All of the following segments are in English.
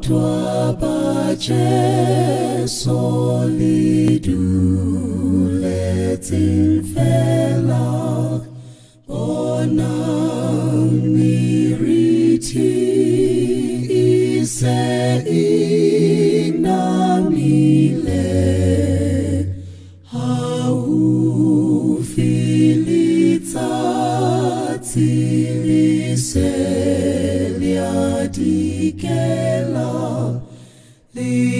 Kodwa bajesu liduletin fela Bona miriti ise inamile Hau filitsatsilise liadikela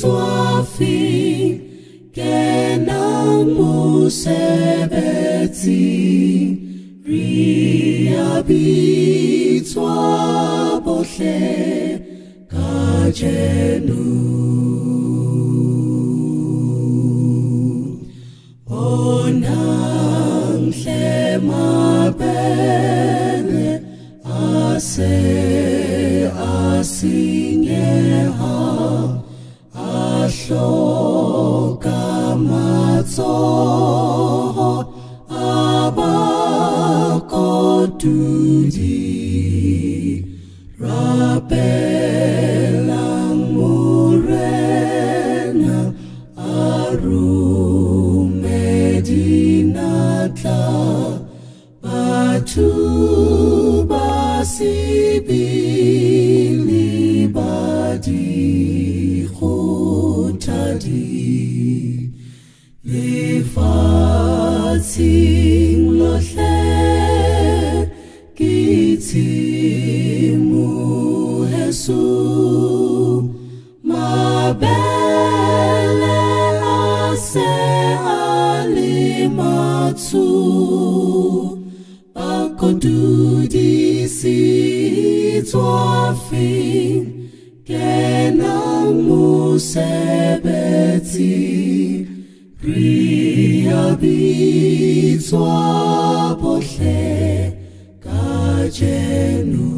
twafi kenang musebeti riabitwa bohle kajenu ahloka matsoho abakodudi rapelang morena arumedinatla batho ba mabele ase alimatsu pakodudisi tswafing kenang musebetsi riabitswa bohle kajenu